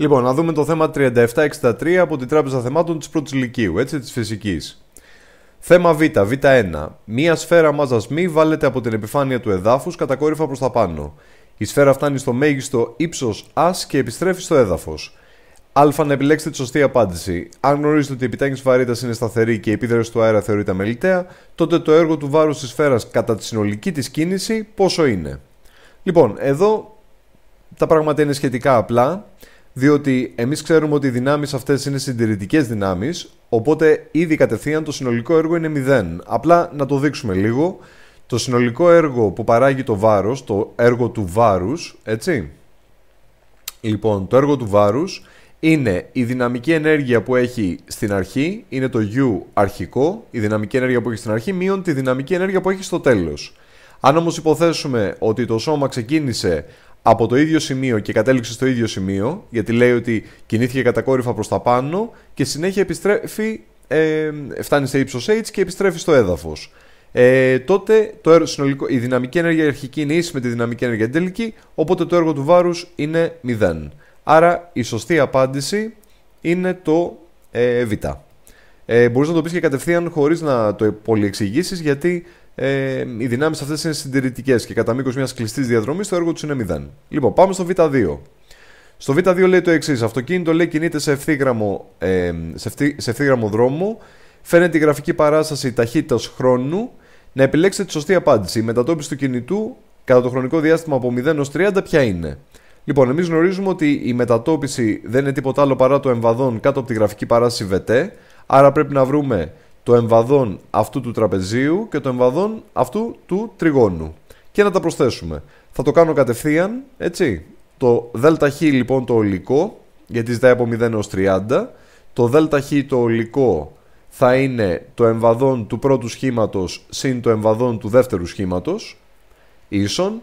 Λοιπόν, να δούμε το θέμα 3763 από την Τράπεζα Θεμάτων της πρώτης Λυκείου, έτσι, της φυσικής. Θέμα Β, Β1. Μία σφαίρα μάζας μη βάλετε από την επιφάνεια του εδάφους κατακόρυφα προς τα πάνω. Η σφαίρα φτάνει στο μέγιστο ύψος Α και επιστρέφει στο έδαφος. Α. Να επιλέξετε τη σωστή απάντηση. Αν γνωρίζετε ότι η επιτάχυνση βαρύτητας είναι σταθερή και η επίδραση του αέρα θεωρείται μελιτέα, τότε το έργο του βάρους της σφαίρας κατά τη συνολική της κίνηση πόσο είναι. Λοιπόν, εδώ τα πράγματα είναι σχετικά απλά, διότι εμείς ξέρουμε ότι οι δυνάμεις αυτές είναι συντηρητικές δυνάμεις, οπότε ήδη κατευθείαν το συνολικό έργο είναι 0. Απλά να το δείξουμε λίγο. Το συνολικό έργο που παράγει το βάρος, το έργο του βάρους, έτσι. Λοιπόν, το έργο του βάρους είναι η δυναμική ενέργεια που έχει στην αρχή, είναι το U αρχικό, η δυναμική ενέργεια που έχει στην αρχή, μείον τη δυναμική ενέργεια που έχει στο τέλος. Αν όμως υποθέσουμε ότι το σώμα ξεκίνησε από το ίδιο σημείο και κατέληξε στο ίδιο σημείο, γιατί λέει ότι κινήθηκε κατακόρυφα προς τα πάνω και συνέχεια επιστρέφει, ε, φτάνει σε ύψος H και επιστρέφει στο έδαφος. Ε, τότε το συνολικό, η δυναμική ενέργεια αρχική είναι ίση με τη δυναμική ενέργεια τελική, οπότε το έργο του βάρους είναι 0. Άρα η σωστή απάντηση είναι το ε, Β. Ε, μπορείς να το πεις και κατευθείαν χωρίς να το πολυεξηγήσεις γιατί ε, οι δυνάμεις αυτές είναι συντηρητικές και κατά μήκος μιας κλειστής διαδρομής το έργο τους είναι 0. Λοιπόν, πάμε στο Β2. Στο Β2 λέει το εξής: Αυτοκίνητο λέει κινείται σε ευθύγραμμο, ε, σε, σε ευθύγραμμο δρόμο, φαίνεται η γραφική παράσταση ταχύτητας χρόνου. Να επιλέξετε τη σωστή απάντηση. Η μετατόπιση του κινητού κατά το χρονικό διάστημα από 0 έως 30 ποια είναι; Λοιπόν, εμείς γνωρίζουμε ότι η μετατόπιση δεν είναι τίποτα άλλο παρά το εμβαδόν κάτω από τη γραφική παράσταση VT. Άρα πρέπει να βρούμε το εμβαδόν αυτού του τραπεζίου και το εμβαδόν αυτού του τριγώνου. Και να τα προσθέσουμε. Θα το κάνω κατευθείαν, έτσι. Το ΔΧ λοιπόν το ολικό, γιατί ζητάει από 0 έως 30. Το ΔΧ το ολικό θα είναι το εμβαδόν του πρώτου σχήματος συν το εμβαδόν του δεύτερου σχήματος, ίσον.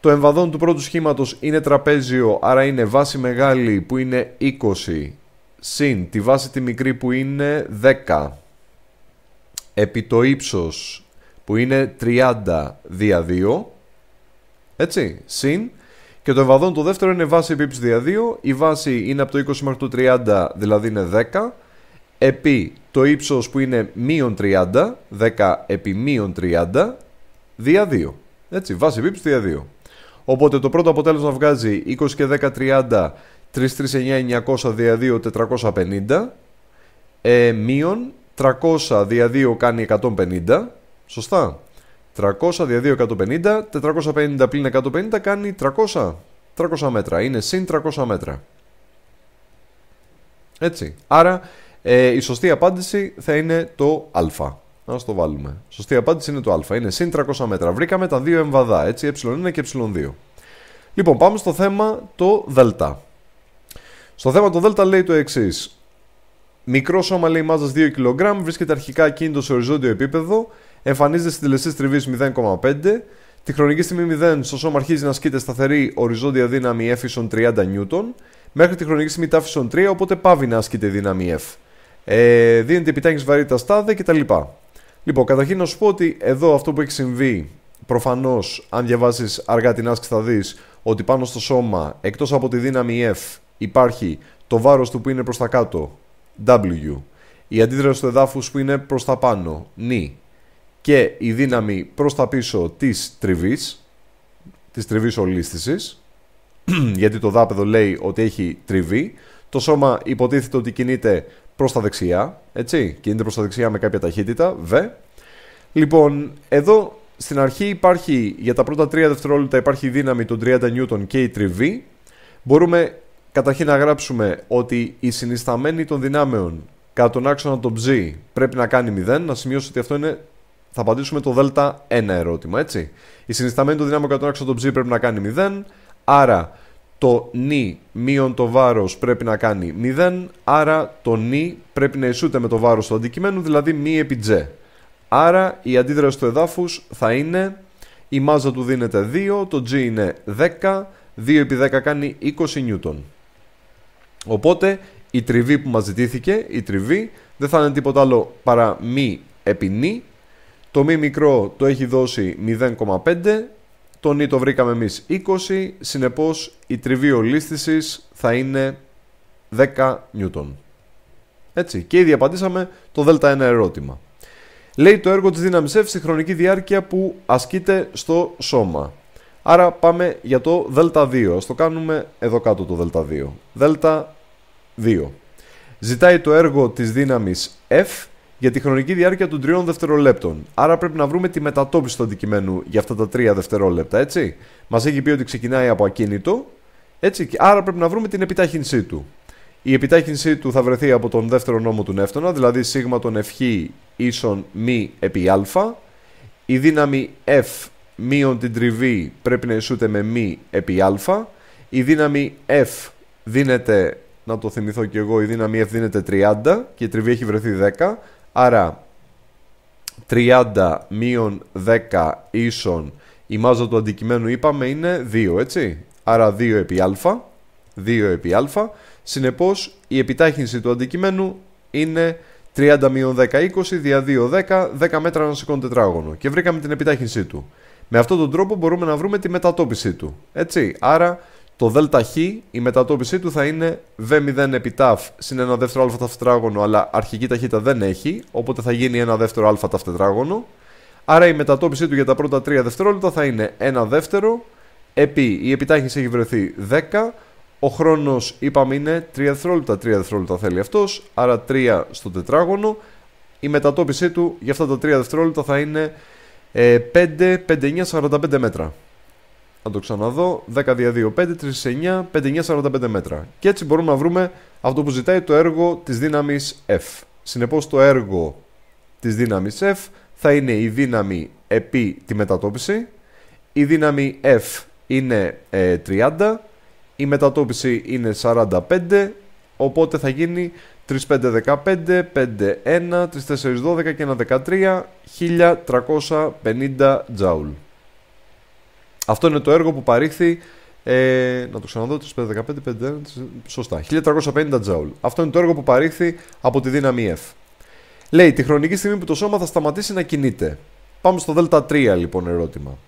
Το εμβαδόν του πρώτου σχήματος είναι τραπέζιο, άρα είναι βάση μεγάλη που είναι 20, συν τη βάση τη μικρή που είναι 10 επί το ύψος που είναι 30 δια 2, έτσι, συν, και το εμβαδόν το δεύτερο είναι βάση επί ύψος δια 2, η βάση είναι από το 20 μέχρι το 30, δηλαδή είναι 10, επί το ύψος που είναι μείον 30, 10 επί μείον 30, δια 2, έτσι, βάση επί ύψος δια 2. Οπότε το πρώτο αποτέλεσμα βγάζει 20 και 10, 30, 3, 3, 9, 900 δια 2, 450, ε, μείον 300 δια 2 κάνει 150. Σωστά. 300 δια 2 150. 450 πλην 150 κάνει 300. 300 μέτρα. Είναι συν 300 μέτρα. Έτσι. Άρα ε, η σωστή απάντηση θα είναι το ας. Να το βάλουμε. Σωστή απάντηση είναι το α. Είναι συν 300 μέτρα. Βρήκαμε τα δύο εμβαδά. Έτσι. Ε1 και ε2. Λοιπόν, πάμε στο θέμα το δ. Στο θέμα το δ λέει το εξής. Μικρό σώμα λέει μάζας 2 kg, βρίσκεται αρχικά κίνητο σε οριζόντιο επίπεδο, εμφανίζεται στην τελεστή τριβής 0,5. Τη χρονική στιγμή 0 στο σώμα αρχίζει να ασκείται σταθερή οριζόντια δύναμη F ίσον 30 νιούτον, μέχρι τη χρονική στιγμή τάφη ίσον 3, οπότε πάβει να ασκείται δύναμη F. Ε, δίνεται επιτάχυνση βαρύτητα στάδε κτλ. Λοιπόν, καταρχήν να σου πω ότι εδώ αυτό που έχει συμβεί, προφανώς, αν διαβάσεις αργά την άσκηση, θα δεις ότι πάνω στο σώμα, εκτός από τη δύναμη F, υπάρχει το βάρος του που είναι προς τα κάτω, W. Η αντίδραση του εδάφους που είναι προς τα πάνω, νη. Και η δύναμη προς τα πίσω της τριβής, της τριβής ολίσθησης, γιατί το δάπεδο λέει ότι έχει τριβή. Το σώμα υποτίθεται ότι κινείται προς τα δεξιά, έτσι, κινείται προς τα δεξιά με κάποια ταχύτητα, β. Λοιπόν, εδώ στην αρχή υπάρχει, για τα πρώτα τρία δευτερόλεπτα υπάρχει η δύναμη των 30 νιούτων και η τριβή. Μπορούμε καταρχήν να γράψουμε ότι η συνισταμένη των δυνάμεων κατά τον άξονα των ψ πρέπει να κάνει 0. Να σημειώσω ότι αυτό είναι. Θα απαντήσουμε το δέλτα 1 ερώτημα, έτσι. Η συνισταμένη των δυνάμεων κατά τον άξονα των ψ πρέπει να κάνει 0. Άρα το νι μείον το βάρος πρέπει να κάνει 0. Άρα το νι πρέπει να ισούται με το βάρος του αντικειμένου, δηλαδή μη επί τζ. Άρα η αντίδραση του εδάφους θα είναι η μάζα του δίνεται 2, το g είναι 10, 2 επί 10 κάνει 20 νιούτον. Οπότε η τριβή που μας ζητήθηκε, η τριβή, δεν θα είναι τίποτα άλλο παρά μη επί νη. Το μη μικρό το έχει δώσει 0,5. Το νη το βρήκαμε εμείς 20. Συνεπώς η τριβή ολίσθησης θα είναι 10 νιούτον. Έτσι, και ήδη απαντήσαμε το Δ1 ερώτημα. Λέει το έργο της δύναμης F στη χρονική διάρκεια που ασκείται στο σώμα. Άρα πάμε για το Δ2. Ας το κάνουμε εδώ κάτω το Δ2. Δ2. Ζητάει το έργο της δύναμης F για τη χρονική διάρκεια των 3 δευτερολέπτων. Άρα πρέπει να βρούμε τη μετατόπιση του αντικειμένου για αυτά τα 3 δευτερόλεπτα, έτσι; Μας έχει πει ότι ξεκινάει από ακίνητο, έτσι; Άρα πρέπει να βρούμε την επιτάχυνσή του. Η επιτάχυνσή του θα βρεθεί από τον δεύτερο νόμο του Νεύτωνα, δηλαδή σίγμα των ευχή ίσον μη επί α. Η δύναμη F μείον την τριβή πρέπει να ισούται με μη επί α. Η δύναμη F δίνεται, να το θυμηθώ και εγώ, η δύναμη F δίνεται 30 και η τριβή έχει βρεθεί 10. Άρα 30 μείον 10 ίσον η μάζα του αντικειμένου είπαμε είναι 2 έτσι. Άρα 2 επί α. 2 επί α. Συνεπώς η επιτάχυνση του αντικειμένου είναι 30 10 20 δια 2 10, 10 μέτρα ανά σηκών τετράγωνο και βρήκαμε την επιτάχυνσή του. Με αυτόν τον τρόπο μπορούμε να βρούμε τη μετατόπιση του. Έτσι, άρα το ΔΧ, η μετατόπιση του θα είναι V0 επί ταφ συν ένα δεύτερο α ταφ τετράγωνο, αλλά αρχική ταχύτητα δεν έχει, οπότε θα γίνει ένα δεύτερο α ταφ τετράγωνο. Άρα η μετατόπιση του για τα πρώτα 3 δευτερόλεπτα θα είναι ένα δεύτερο, επί η επιτάχυνση έχει βρεθεί 10, ο χρόνος είπαμε είναι 3 δευτερόλεπτα, 3 δευτερόλεπτα θέλει αυτός, άρα 3 στο τετράγωνο. Η μετατόπιση του για αυτά τα 3 δευτερόλεπτα θα είναι 5, 5, 9, 45 μέτρα. Να το ξαναδώ. 10 δια 2, 5, 3, 9, 5, 9, 45 μέτρα. Και έτσι μπορούμε να βρούμε αυτό που ζητάει το έργο της δύναμης F. Συνεπώς το έργο της δύναμης F θα είναι η δύναμη επί τη μετατόπιση. Η δύναμη F είναι 30. Ε, η μετατόπιση είναι 45. Οπότε θα γίνει 3, 5, 15, 5, 1, 3, 4, 12 και 1, 13, 1350 τζάουλ. Αυτό είναι το έργο που παρήχθη. Ε, να το ξαναδώ, 3, 5, 15, 5, 1, σωστά. 1350 τζάουλ. Αυτό είναι το έργο που παρήχθη από τη δύναμη F. Λέει τη χρονική στιγμή που το σώμα θα σταματήσει να κινείται. Πάμε στο Δ3 λοιπόν ερώτημα.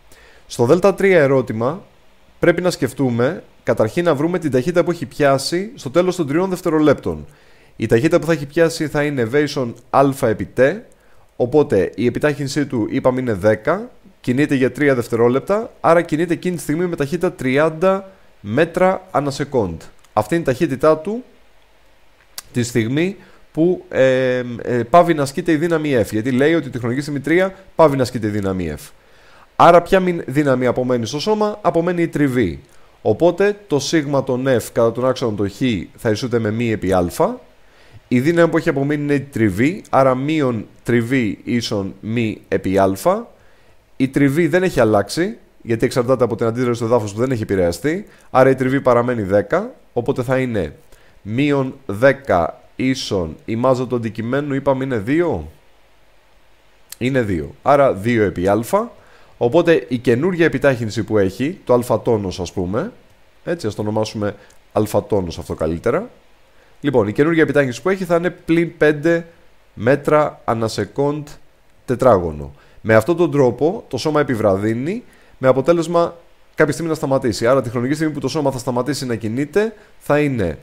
Στο Δ3 ερώτημα πρέπει να σκεφτούμε καταρχήν να βρούμε την ταχύτητα που έχει πιάσει στο τέλος των 3 δευτερολέπτων. Η ταχύτητα που θα έχει πιάσει θα είναι Vation α επί t, οπότε η επιτάχυνσή του είπαμε είναι 10, κινείται για 3 δευτερόλεπτα, άρα κινείται εκείνη τη στιγμή με ταχύτητα 30 μέτρα ανά σεκόντ. Αυτή είναι η ταχύτητά του τη στιγμή που ε, ε, πάβει να ασκείται η δύναμη F, γιατί λέει ότι τη χρονική στιγμή 3 πάβει να ασκείται η δύναμη F. Άρα ποια δύναμη απομένει στο σώμα, απομένει η τριβή. Οπότε το σίγμα των F κατά τον άξονα των Χ θα ισούται με μη επί α η δύναμη που έχει απομείνει είναι η τριβή, άρα μείον τριβή ίσον μη επί α. Η τριβή δεν έχει αλλάξει, γιατί εξαρτάται από την αντίδραση του εδάφους που δεν έχει επηρεαστεί, άρα η τριβή παραμένει 10, οπότε θα είναι μείον 10 ίσον η μάζα του αντικειμένου είπαμε είναι 2. Είναι 2. Άρα 2 επί α. Οπότε η καινούργια επιτάχυνση που έχει, το αλφατόνος ας πούμε, έτσι ας το ονομάσουμε αλφατόνος αυτό καλύτερα, Λοιπόν, η καινούργια επιτάχυνση που έχει θα είναι πλην 5 μέτρα ανασεκόντ τετράγωνο. Με αυτόν τον τρόπο το σώμα επιβραδύνει με αποτέλεσμα κάποια στιγμή να σταματήσει. Άρα τη χρονική στιγμή που το σώμα θα σταματήσει να κινείται θα είναι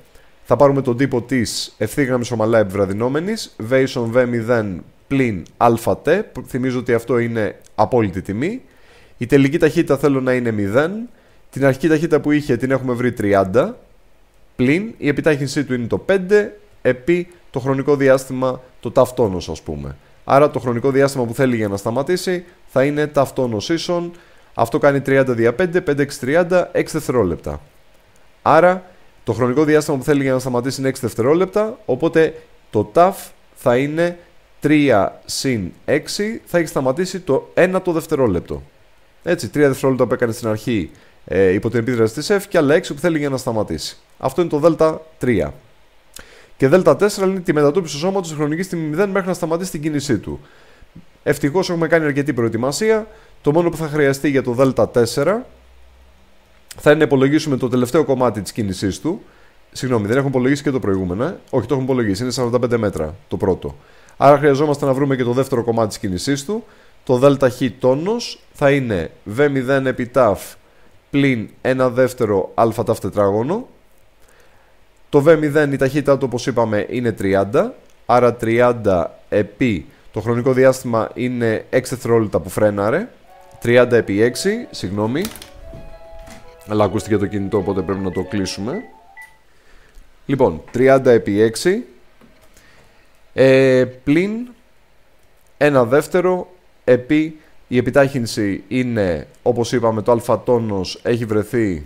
θα πάρουμε τον τύπο της ευθύγραμμης ομαλά επιβραδυνόμενης, Vation V0 πλην ΑΤ. Θυμίζω ότι αυτό είναι απόλυτη τιμή. Η τελική ταχύτητα θέλω να είναι 0. Την αρχική ταχύτητα που είχε την έχουμε βρει 30 πλην η επιτάχυνσή του είναι το 5 επί το χρονικό διάστημα το ταυτόνος ας πούμε. Άρα το χρονικό διάστημα που θέλει για να σταματήσει θα είναι ταυτόνος ίσον. Αυτό κάνει 30 δια 5, 5 6 30, 6 δευτερόλεπτα. Άρα το χρονικό διάστημα που θέλει για να σταματήσει είναι 6 δευτερόλεπτα, οπότε το ταφ θα είναι 3 συν 6, θα έχει σταματήσει το 1 το δευτερόλεπτο. Έτσι, 3 δευτερόλεπτα που έκανε στην αρχή ε, υπό την επίδραση της F και άλλα 6 που θέλει για να σταματήσει. Αυτό είναι το Δέλτα 3. Και Δέλτα 4 είναι τη μετατόπιση του σώματο χρονικής τιμή 0 μέχρι να σταματήσει την κίνησή του. Ευτυχώς έχουμε κάνει αρκετή προετοιμασία. Το μόνο που θα χρειαστεί για το Δέλτα 4 θα είναι να υπολογίσουμε το τελευταίο κομμάτι της κίνησής του. Συγγνώμη, δεν έχουμε υπολογίσει και το προηγούμενο. Ε; Όχι, το έχουμε υπολογίσει. Είναι 45 μέτρα το πρώτο. Άρα χρειαζόμαστε να βρούμε και το δεύτερο κομμάτι της κίνησής του. Το ΔΧ τόνος θα είναι V0 επί ταφ πλην ένα δεύτερο α ταφ τετράγωνο. Το V0 η ταχύτητα του όπως είπαμε είναι 30, άρα 30 επί το χρονικό διάστημα είναι 6 δευτερόλεπτα που φρέναρε, 30 επί 6, συγγνώμη, αλλά ακούστηκε το κινητό οπότε πρέπει να το κλείσουμε. Λοιπόν, 30 επί 6, ε, πλην ένα δεύτερο επί η επιτάχυνση είναι, όπως είπαμε, το α τόνος έχει βρεθεί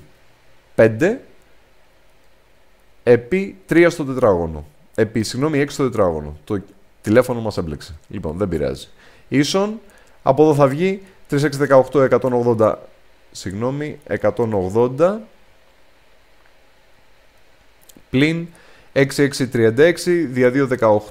5 επί 3 στο τετράγωνο. Επί, συγγνώμη, 6 στο τετράγωνο. Το τηλέφωνο μας έμπλεξε. Λοιπόν, δεν πειράζει. Ίσον, από εδώ θα βγει 3618 180 συγγνώμη, 180 πλην 6636 δια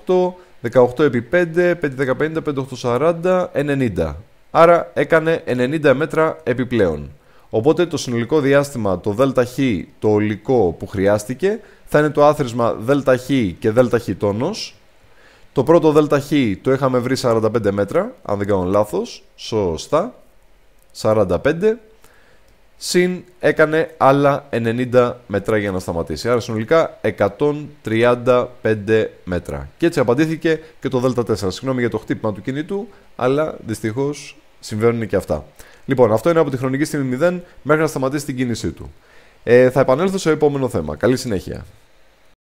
218 18 επί 5, 515, 5840, 90. Άρα έκανε 90 μέτρα επιπλέον. Οπότε το συνολικό διάστημα, το ΔΧ, το ολικό που χρειάστηκε, θα είναι το άθροισμα ΔΧ και ΔΧ τόνος. Το πρώτο ΔΧ το είχαμε βρει 45 μέτρα, αν δεν κάνω λάθος, σωστά, 45. Συν έκανε άλλα 90 μέτρα για να σταματήσει. Άρα συνολικά 135 μέτρα. Και έτσι απαντήθηκε και το ΔΕΛΤΑ 4. Συγγνώμη για το χτύπημα του κινητού, αλλά δυστυχώς συμβαίνουν και αυτά. Λοιπόν, αυτό είναι από τη χρονική στιγμή 0 μέχρι να σταματήσει την κίνησή του. Ε, θα επανέλθω σε επόμενο θέμα. Καλή συνέχεια.